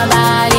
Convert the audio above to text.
my body